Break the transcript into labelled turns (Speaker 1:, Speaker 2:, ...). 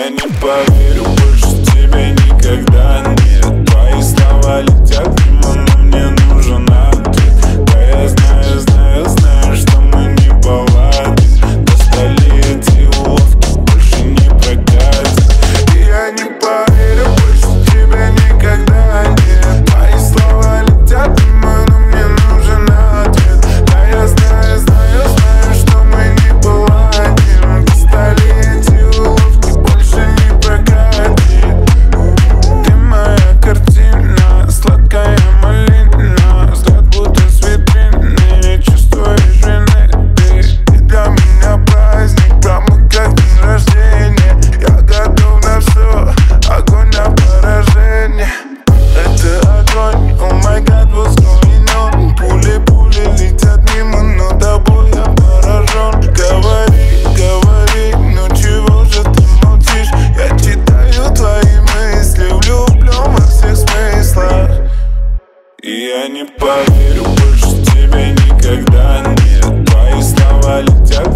Speaker 1: И я не поверю Я не поверю больше тебе никогда Нет, твои слова летят